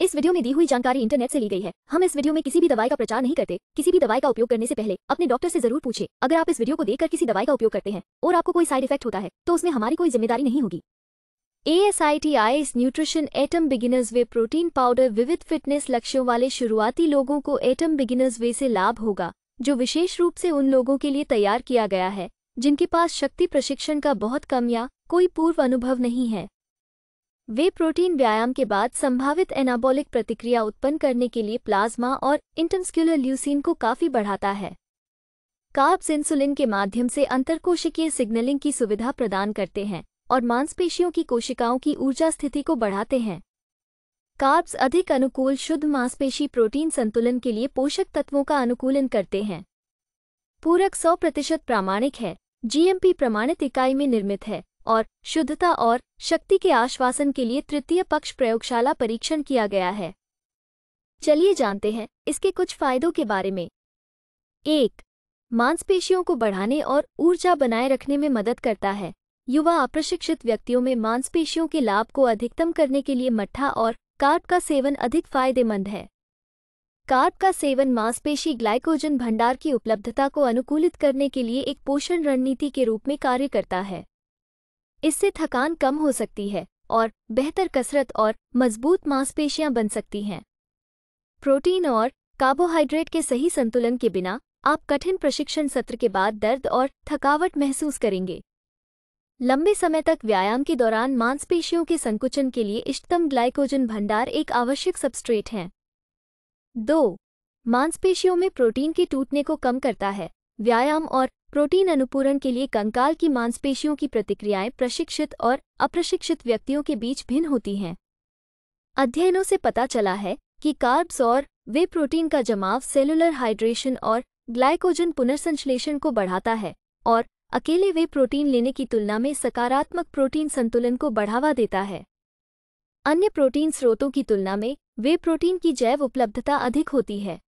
इस वीडियो में दी हुई जानकारी इंटरनेट से ली गई है। हम इस वीडियो में किसी भी दवाई का प्रचार नहीं करते। किसी भी दवाई का उपयोग करने से पहले अपने डॉक्टर से ज़रूर पूछे। अगर आप इस वीडियो को देखकर किसी दवाई का उपयोग करते हैं और आपको कोई साइड इफ़ेक्ट होता है तो उसमें हमारी कोई ज़िम्मेदारी नहीं होगी। A S I T I S nutrition atom beginners whey protein powder विविध फिटनेस लक्ष्यों वाले शुरुआती लोगों को एटम बिगिनर्स वे से लाभ होगा, जो विशेष रूप से उन लोगों के लिए तैयार किया गया है, जिनके पास शक्ति प्रशिक्षण का बहुत कम या कोई पूर्व अनुभव नहीं है। वे प्रोटीन व्यायाम के बाद संभावित एनाबॉलिक प्रतिक्रिया उत्पन्न करने के लिए प्लाज्मा और इंटमस्क्यूलर ल्यूसिन को काफ़ी बढ़ाता है। कार्ब्स इंसुलिन के माध्यम से अंतरकोशिकीय सिग्नलिंग की सुविधा प्रदान करते हैं और मांसपेशियों की कोशिकाओं की ऊर्जा स्थिति को बढ़ाते हैं। कार्ब्स अधिक अनुकूल शुद्ध मांसपेशी प्रोटीन संतुलन के लिए पोषक तत्वों का अनुकूलन करते हैं। पूरक 100 प्रतिशत प्रामाणिक है जीएमपी प्रमाणित इकाई में निर्मित है और शुद्धता और शक्ति के आश्वासन के लिए तृतीय पक्ष प्रयोगशाला परीक्षण किया गया है। चलिए जानते हैं इसके कुछ फायदों के बारे में। एक, मांसपेशियों को बढ़ाने और ऊर्जा बनाए रखने में मदद करता है। युवा अप्रशिक्षित व्यक्तियों में मांसपेशियों के लाभ को अधिकतम करने के लिए मट्ठा और कार्ब का सेवन अधिक फ़ायदेमंद है। कार्ब का सेवन मांसपेशी ग्लाइकोजन भंडार की उपलब्धता को अनुकूलित करने के लिए एक पोषण रणनीति के रूप में कार्य करता है। इससे थकान कम हो सकती है और बेहतर कसरत और मज़बूत मांसपेशियाँ बन सकती हैं। प्रोटीन और कार्बोहाइड्रेट के सही संतुलन के बिना आप कठिन प्रशिक्षण सत्र के बाद दर्द और थकावट महसूस करेंगे। लंबे समय तक व्यायाम के दौरान मांसपेशियों के संकुचन के लिए इष्टतम ग्लाइकोजन भंडार एक आवश्यक सबस्ट्रेट है। दो, मांसपेशियों में प्रोटीन के टूटने को कम करता है। व्यायाम और प्रोटीन अनुपूरण के लिए कंकाल की मांसपेशियों की प्रतिक्रियाएँ प्रशिक्षित और अप्रशिक्षित व्यक्तियों के बीच भिन्न होती हैं। अध्ययनों से पता चला है कि कार्ब्स और वे प्रोटीन का जमाव सेलुलर हाइड्रेशन और ग्लाइकोजन पुनर्संश्लेषण को बढ़ाता है और अकेले वे प्रोटीन लेने की तुलना में सकारात्मक प्रोटीन संतुलन को बढ़ावा देता है। अन्य प्रोटीन स्रोतों की तुलना में वे प्रोटीन की जैव उपलब्धता अधिक होती है।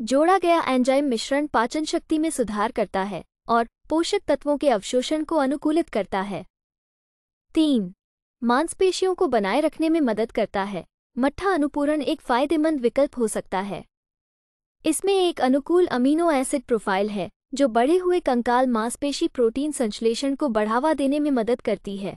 जोड़ा गया एंजाइम मिश्रण पाचन शक्ति में सुधार करता है और पोषक तत्वों के अवशोषण को अनुकूलित करता है। तीन, मांसपेशियों को बनाए रखने में मदद करता है। मट्ठा अनुपूरण एक फ़ायदेमंद विकल्प हो सकता है। इसमें एक अनुकूल अमीनो एसिड प्रोफ़ाइल है, जो बढ़े हुए कंकाल मांसपेशी प्रोटीन संश्लेषण को बढ़ावा देने में मदद करती है।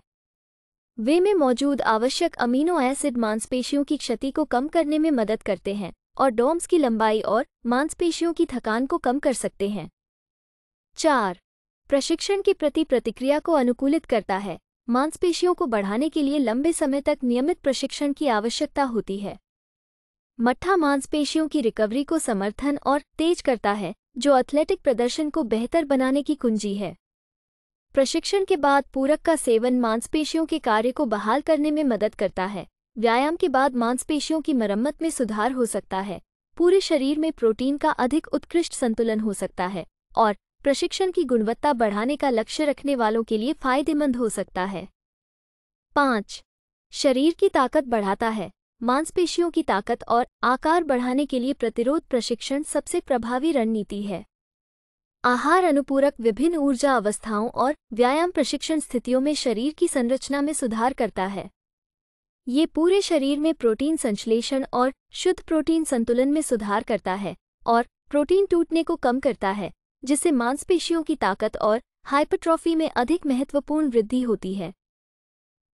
वे में मौजूद आवश्यक अमीनो एसिड मांसपेशियों की क्षति को कम करने में मदद करते हैं। और डोम्स की लंबाई और मांसपेशियों की थकान को कम कर सकते हैं। चार, प्रशिक्षण के प्रति प्रतिक्रिया को अनुकूलित करता है। मांसपेशियों को बढ़ाने के लिए लंबे समय तक नियमित प्रशिक्षण की आवश्यकता होती है। मट्ठा मांसपेशियों की रिकवरी को समर्थन और तेज करता है, जो एथलेटिक प्रदर्शन को बेहतर बनाने की कुंजी है। प्रशिक्षण के बाद पूरक का सेवन मांसपेशियों के कार्य को बहाल करने में मदद करता है। व्यायाम के बाद मांसपेशियों की मरम्मत में सुधार हो सकता है। पूरे शरीर में प्रोटीन का अधिक उत्कृष्ट संतुलन हो सकता है और प्रशिक्षण की गुणवत्ता बढ़ाने का लक्ष्य रखने वालों के लिए फ़ायदेमंद हो सकता है। पाँच, शरीर की ताकत बढ़ाता है। मांसपेशियों की ताकत और आकार बढ़ाने के लिए प्रतिरोध प्रशिक्षण सबसे प्रभावी रणनीति है। आहार अनुपूरक विभिन्न ऊर्जा अवस्थाओं और व्यायाम प्रशिक्षण स्थितियों में शरीर की संरचना में सुधार करता है। ये पूरे शरीर में प्रोटीन संश्लेषण और शुद्ध प्रोटीन संतुलन में सुधार करता है और प्रोटीन टूटने को कम करता है, जिससे मांसपेशियों की ताकत और हाइपरट्रॉफी में अधिक महत्वपूर्ण वृद्धि होती है।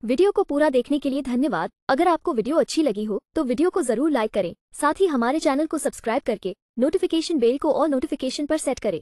वीडियो को पूरा देखने के लिए धन्यवाद। अगर आपको वीडियो अच्छी लगी हो तो वीडियो को ज़रूर लाइक करें। साथ ही हमारे चैनल को सब्सक्राइब करके नोटिफिकेशन बेल को और नोटिफिकेशन पर सेट करें।